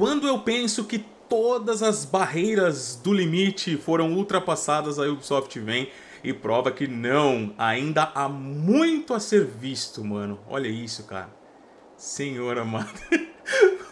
quando eu penso que todas as barreiras do limite foram ultrapassadas, a Ubisoft vem e prova que não, ainda há muito a ser visto, mano. Olha isso, cara. Senhor amado.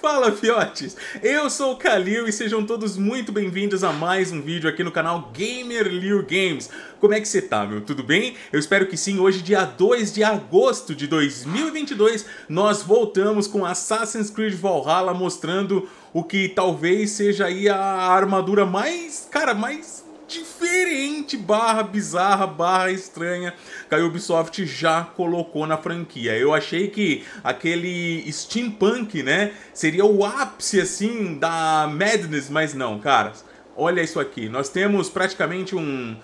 Fala, fiotes! Eu sou o Kalil e sejam todos muito bem-vindos a mais um vídeo aqui no canal Gamer Liu Games. Como é que você tá, meu? Tudo bem? Eu espero que sim. Hoje, dia 2 de agosto de 2022, nós voltamos com Assassin's Creed Valhalla mostrando o que talvez seja aí a armadura mais, cara, mais diferente, barra bizarra, barra estranha que a Ubisoft já colocou na franquia. Eu achei que aquele steampunk, né, seria o ápice, assim, da madness, mas não, cara. Olha isso aqui, nós temos praticamente um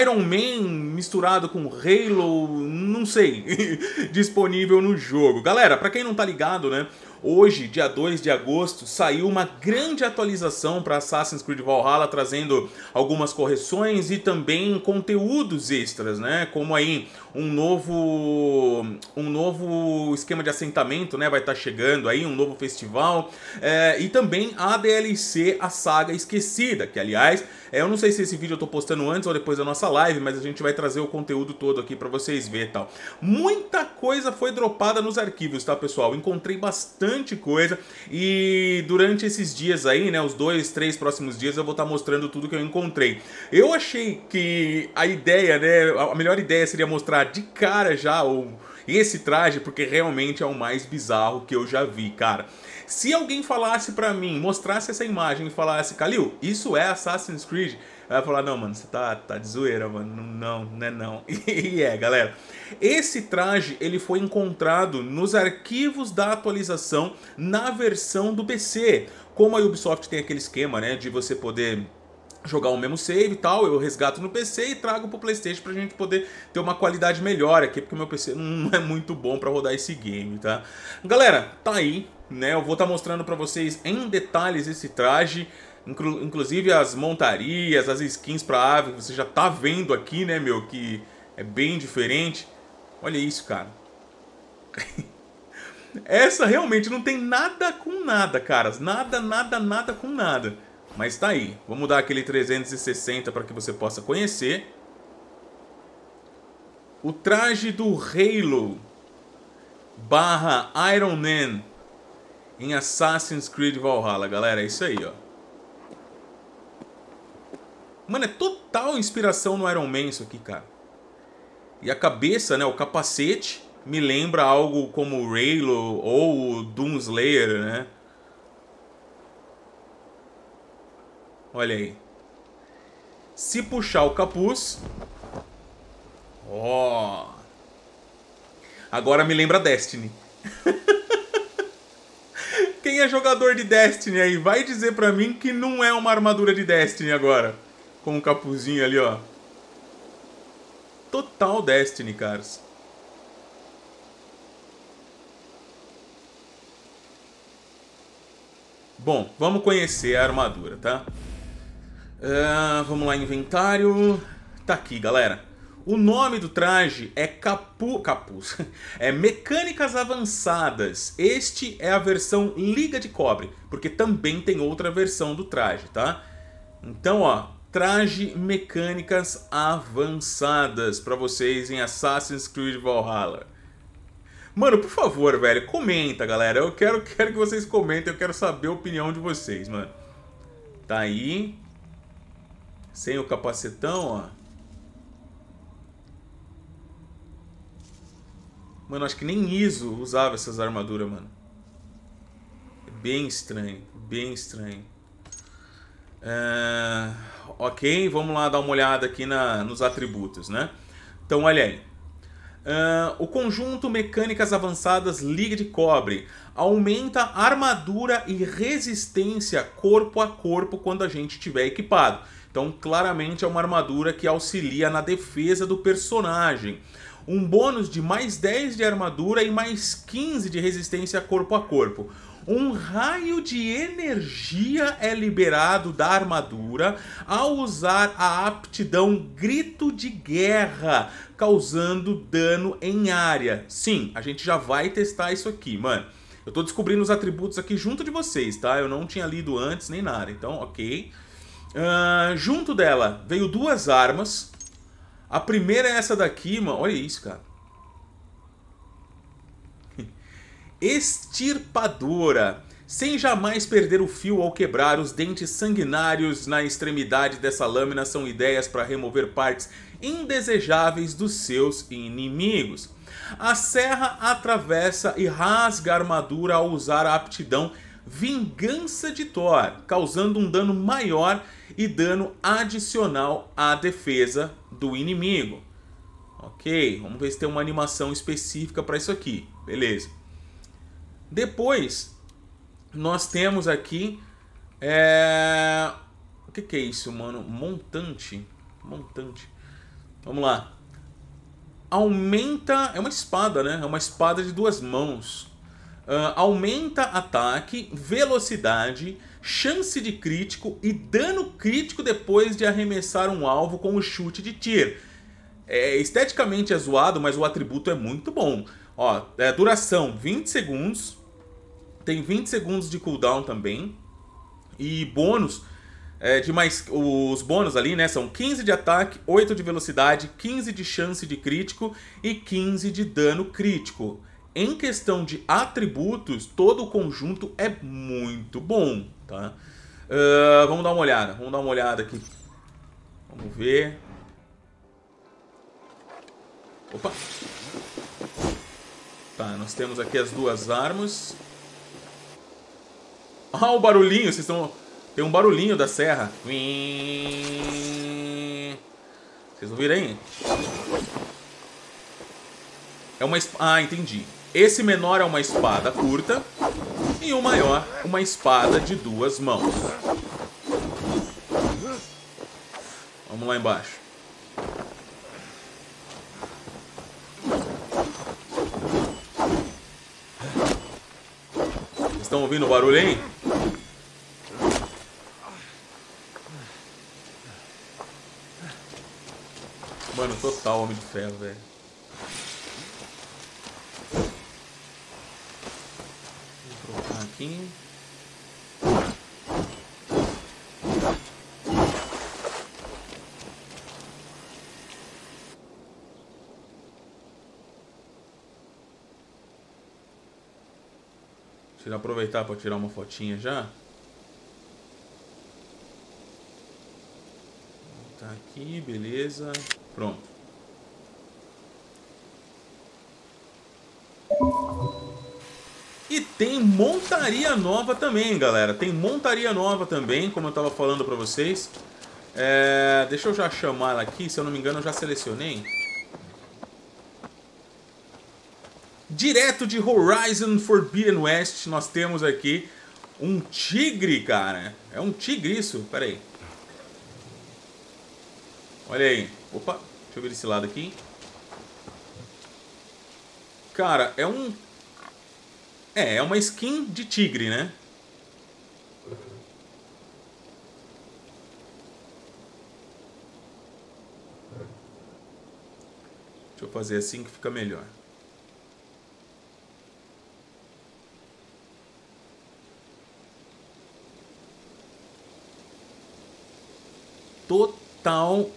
Iron Man misturado com Halo, não sei, disponível no jogo. Galera, pra quem não tá ligado, né, Hoje, dia 2 de agosto, saiu uma grande atualização para Assassin's Creed Valhalla, trazendo algumas correções e também conteúdos extras, né? Como aí um novo um novo esquema de assentamento, né? Vai estar tá chegando aí, um novo festival. É, e também a DLC A Saga Esquecida, que aliás, é, eu não sei se esse vídeo eu tô postando antes ou depois da nossa live, mas a gente vai trazer o conteúdo todo aqui para vocês verem e tal. Muita coisa foi dropada nos arquivos, tá, pessoal? Encontrei bastante coisa e durante esses dias aí, né, os dois, três próximos dias eu vou estar mostrando tudo que eu encontrei. Eu achei que a ideia, né, a melhor ideia seria mostrar de cara já o esse traje, porque realmente é o mais bizarro que eu já vi, cara. Se alguém falasse pra mim, mostrasse essa imagem e falasse, Kalil, isso é Assassin's Creed, vai falar, não, mano, você tá, tá de zoeira, mano. Não, não é não. E é, galera. Esse traje, ele foi encontrado nos arquivos da atualização na versão do PC. Como a Ubisoft tem aquele esquema, né, de você poder jogar o mesmo save e tal, eu resgato no PC e trago pro Playstation pra gente poder ter uma qualidade melhor aqui, porque o meu PC não é muito bom pra rodar esse game, tá? Galera, tá aí, né, eu vou estar tá mostrando pra vocês em detalhes esse traje, Inclu inclusive as montarias, as skins pra ave, você já tá vendo aqui, né, meu, que é bem diferente. Olha isso, cara. Essa realmente não tem nada com nada, caras. Nada, nada, nada com nada. Mas tá aí. Vamos dar aquele 360 para que você possa conhecer. O traje do Halo barra Iron Man em Assassin's Creed Valhalla, galera. É isso aí, ó. Mano, é total inspiração no Iron Man isso aqui, cara. E a cabeça, né, o capacete, me lembra algo como o Raylo ou o Doomslayer, né? Olha aí. Se puxar o capuz... Ó... Oh. Agora me lembra Destiny. Quem é jogador de Destiny aí, vai dizer pra mim que não é uma armadura de Destiny agora com um capuzinho ali, ó. Total Destiny, caras. Bom, vamos conhecer a armadura, tá? Uh, vamos lá, inventário. Tá aqui, galera. O nome do traje é Capu... Capuz. É Mecânicas Avançadas. Este é a versão Liga de Cobre, porque também tem outra versão do traje, tá? Então, ó, traje mecânicas avançadas para vocês em Assassin's Creed Valhalla. Mano, por favor, velho, comenta, galera. Eu quero, quero que vocês comentem, eu quero saber a opinião de vocês, mano. Tá aí. Sem o capacetão, ó. Mano, acho que nem ISO usava essas armaduras, mano. É bem estranho, bem estranho. É... Ok, vamos lá dar uma olhada aqui na, nos atributos, né? Então, olha aí. Uh, o conjunto Mecânicas Avançadas Liga de Cobre aumenta armadura e resistência corpo a corpo quando a gente estiver equipado. Então, claramente é uma armadura que auxilia na defesa do personagem. Um bônus de mais 10 de armadura e mais 15 de resistência corpo a corpo um raio de energia é liberado da armadura ao usar a aptidão Grito de Guerra, causando dano em área. Sim, a gente já vai testar isso aqui, mano. Eu tô descobrindo os atributos aqui junto de vocês, tá? Eu não tinha lido antes nem nada, então ok. Uh, junto dela veio duas armas. A primeira é essa daqui, mano. Olha isso, cara. Extirpadora. Sem jamais perder o fio ao quebrar, os dentes sanguinários na extremidade dessa lâmina são ideias para remover partes indesejáveis dos seus inimigos. A serra atravessa e rasga a armadura ao usar a aptidão Vingança de Thor, causando um dano maior e dano adicional à defesa do inimigo. Ok, vamos ver se tem uma animação específica para isso aqui. Beleza. Depois, nós temos aqui... É... O que, que é isso, mano? Montante. Montante. Vamos lá. Aumenta... É uma espada, né? É uma espada de duas mãos. Uh, aumenta ataque, velocidade, chance de crítico e dano crítico depois de arremessar um alvo com o chute de tir. É, esteticamente é zoado, mas o atributo é muito bom. Ó, é, duração 20 segundos, tem 20 segundos de cooldown também. E bônus é, de mais. Os bônus ali, né? São 15 de ataque, 8 de velocidade, 15 de chance de crítico e 15 de dano crítico. Em questão de atributos, todo o conjunto é muito bom, tá? Uh, vamos dar uma olhada, vamos dar uma olhada aqui. Vamos ver. Opa! Tá, nós temos aqui as duas armas. Ah, o barulhinho, vocês estão... Tem um barulhinho da serra. Vocês ouviram aí? É uma... Ah, entendi. Esse menor é uma espada curta e o maior uma espada de duas mãos. Vamos lá embaixo. Estão ouvindo o barulho aí? Mano, total Homem de Ferro, velho. Aqui. Deixa eu aproveitar para tirar uma fotinha já. Tá aqui, beleza. Pronto. Tem montaria nova também, galera. Tem montaria nova também, como eu estava falando para vocês. É, deixa eu já chamar ela aqui, se eu não me engano eu já selecionei. Direto de Horizon Forbidden West, nós temos aqui um tigre, cara. É um tigre isso? Pera aí. Olha aí. Opa, deixa eu ver desse lado aqui. Cara, é um é, é uma skin de tigre, né? Deixa eu fazer assim que fica melhor. Total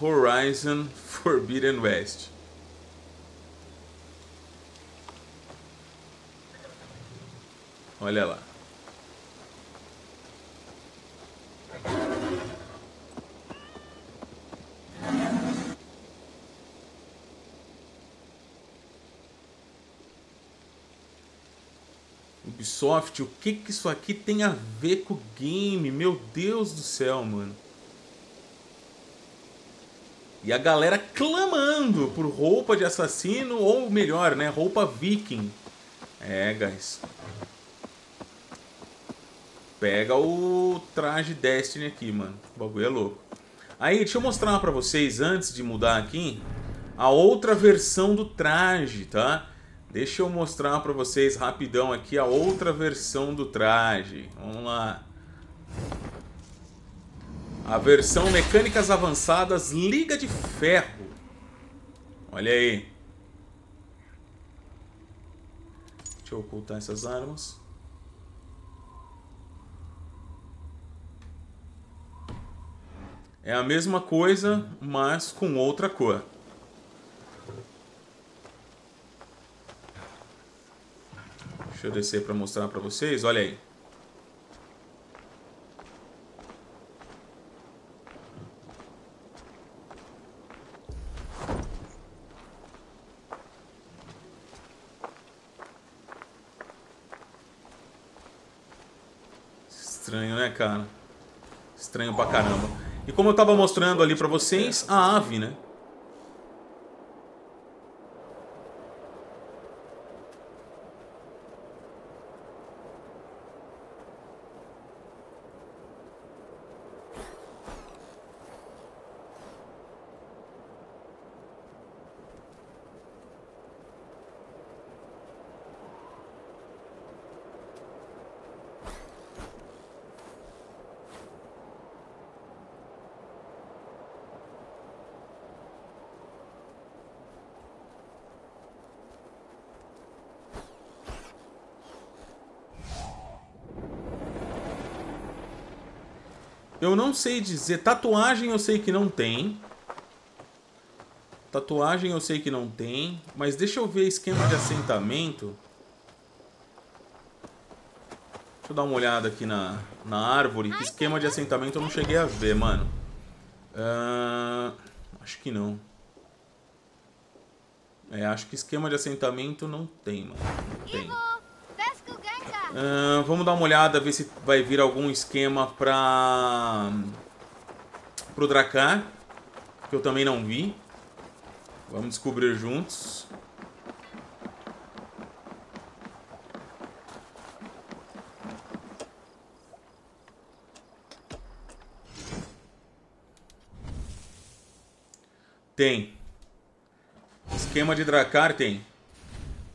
Horizon Forbidden West. Olha lá. Ubisoft, o que que isso aqui tem a ver com o game? Meu Deus do céu, mano. E a galera clamando por roupa de assassino, ou melhor, né, roupa viking. É, guys pega o traje Destiny aqui, mano. O bagulho é louco. Aí, deixa eu mostrar pra vocês, antes de mudar aqui, a outra versão do traje, tá? Deixa eu mostrar pra vocês rapidão aqui a outra versão do traje. Vamos lá. A versão Mecânicas Avançadas Liga de Ferro. Olha aí. Deixa eu ocultar essas armas. É a mesma coisa, mas com outra cor. Deixa eu descer para mostrar para vocês. Olha aí. Estranho, né, cara? Estranho pra caramba. E como eu estava mostrando ali para vocês, a ave, né? Eu não sei dizer. Tatuagem eu sei que não tem. Tatuagem eu sei que não tem. Mas deixa eu ver esquema de assentamento. Deixa eu dar uma olhada aqui na, na árvore. Que esquema de assentamento eu não cheguei a ver, mano. Uh, acho que não. É, acho que esquema de assentamento não tem, mano. Não tem. Uh, vamos dar uma olhada, ver se vai vir algum esquema para o Dracar, que eu também não vi. Vamos descobrir juntos. Tem. Esquema de Dracar tem.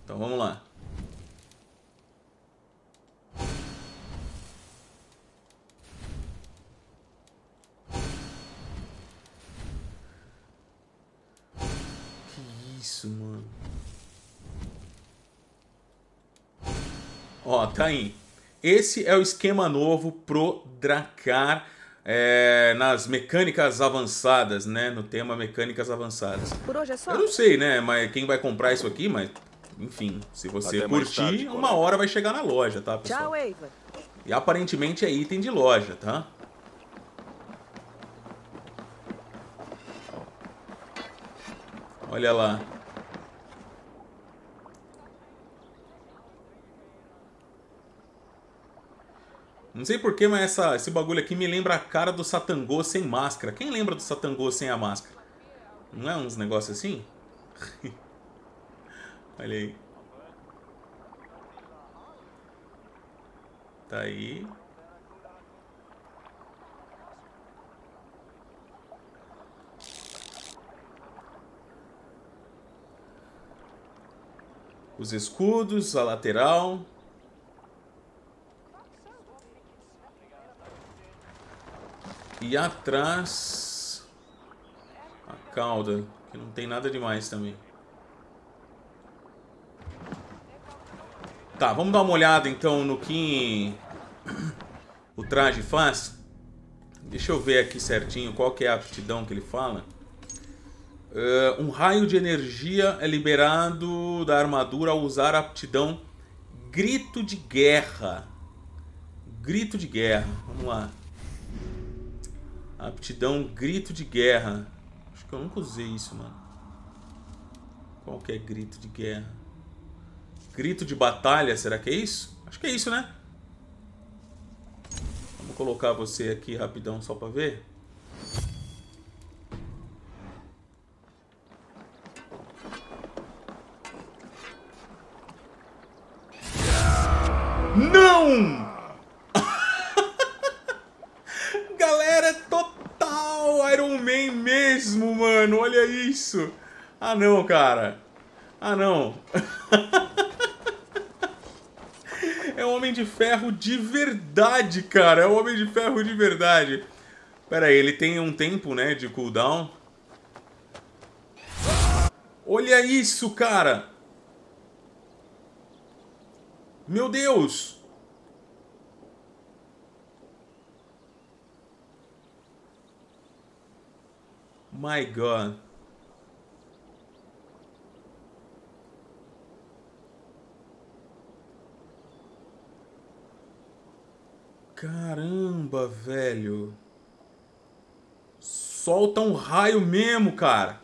Então vamos lá. Aí. Esse é o esquema novo pro Dracar é, nas mecânicas avançadas, né? No tema mecânicas avançadas. Por hoje é só. Eu não sei, né? Mas quem vai comprar isso aqui, mas enfim, se você Até curtir, tarde, uma hora vai chegar na loja, tá, pessoal? Tchau, Eva. E aparentemente é item de loja, tá? Olha lá. Não sei porquê, mas essa, esse bagulho aqui me lembra a cara do Satangô sem máscara. Quem lembra do Satangô sem a máscara? Não é uns negócios assim? Olha aí. Tá aí. Os escudos, a lateral. E atrás a cauda, que não tem nada demais também. Tá, vamos dar uma olhada então no que o traje faz. Deixa eu ver aqui certinho qual que é a aptidão que ele fala. Uh, um raio de energia é liberado da armadura ao usar a aptidão Grito de Guerra. Grito de Guerra, vamos lá. Aptidão grito de guerra. Acho que eu nunca usei isso, mano. Qual que é grito de guerra? Grito de batalha, será que é isso? Acho que é isso, né? Vamos colocar você aqui rapidão só pra ver. Isso. Ah, não, cara. Ah, não. é um Homem de Ferro de verdade, cara. É um Homem de Ferro de verdade. Pera aí, ele tem um tempo, né, de cooldown. Olha isso, cara. Meu Deus! My God. Caramba, velho. Solta um raio mesmo, cara.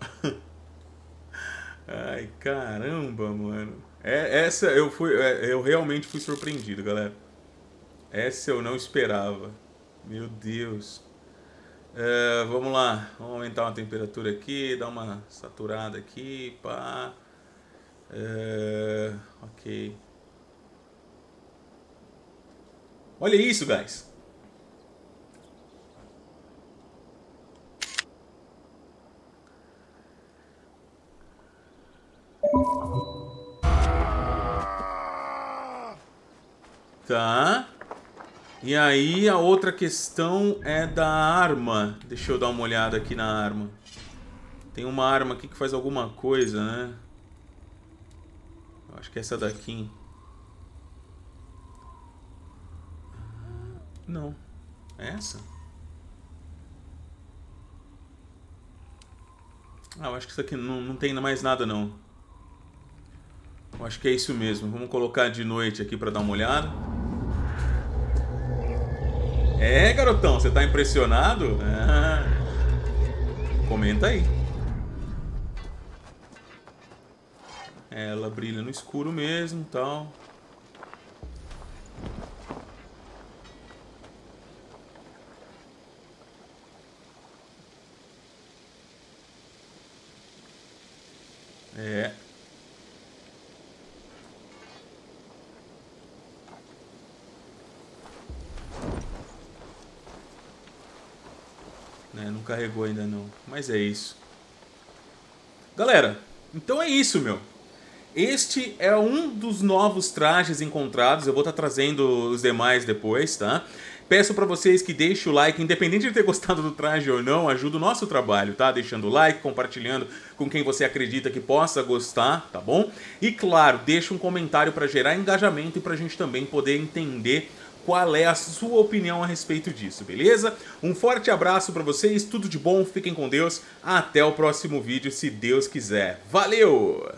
Ai, caramba, mano. É, essa eu fui, é, eu realmente fui surpreendido, galera. Essa eu não esperava. Meu Deus. É, vamos lá, vamos aumentar uma temperatura aqui, dar uma saturada aqui, pá. É, ok. Olha isso, guys. Tá. E aí a outra questão é da arma. Deixa eu dar uma olhada aqui na arma. Tem uma arma aqui que faz alguma coisa, né? Eu acho que é essa daqui. Não. É essa? Ah, eu acho que isso aqui não, não tem mais nada não. Eu acho que é isso mesmo. Vamos colocar de noite aqui para dar uma olhada. É, garotão, você tá impressionado? Ah. Comenta aí. Ela brilha no escuro mesmo, tal. É. Né? Não carregou ainda não. Mas é isso. Galera, então é isso, meu. Este é um dos novos trajes encontrados. Eu vou estar tá trazendo os demais depois, tá? Peço para vocês que deixem o like, independente de ter gostado do traje ou não, ajuda o nosso trabalho, tá? Deixando o like, compartilhando com quem você acredita que possa gostar, tá bom? E claro, deixa um comentário para gerar engajamento e para a gente também poder entender qual é a sua opinião a respeito disso, beleza? Um forte abraço para vocês, tudo de bom, fiquem com Deus, até o próximo vídeo, se Deus quiser. Valeu!